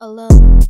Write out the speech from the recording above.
alone.